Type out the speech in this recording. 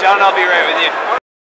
John, I'll be right with you.